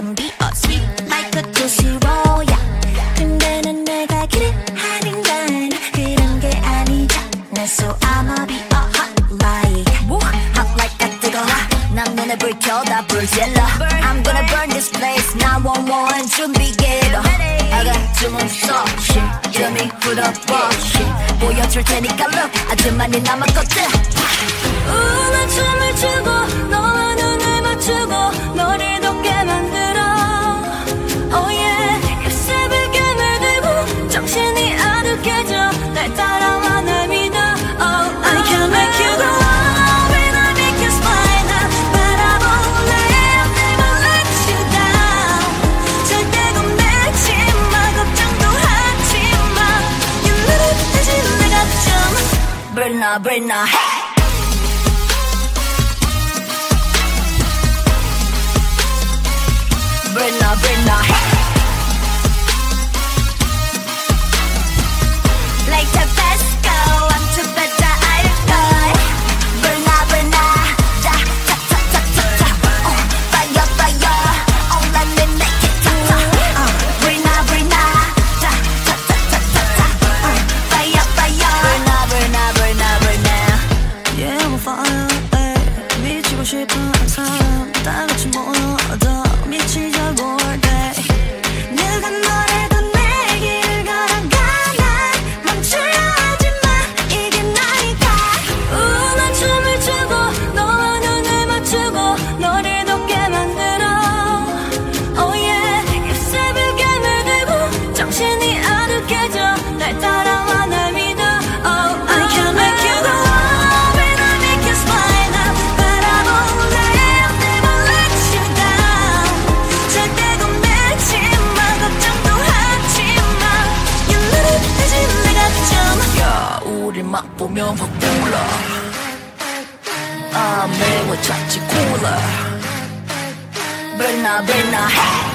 be all sweet like a juicy roll yeah. 근데 난 내가 기대하는 건 그런 게 아니잖아. So I'ma be hot like Hot like 다 뜨거워. 난 눈을 불켜 다 불질러. I'm gonna burn this place. 911 준비해라 아가 주문 써 이름이 불어봐 보여줄 테니까 look. 아줌마니 남았거든. 우는 춤을 추고 Brenna, Brenna, hey! fire 미치고 싶은 사람 다 같이 모여다 미치자고. 우리만 보면 헛불러 아 매워 자칫 굴러 Burn up, burn!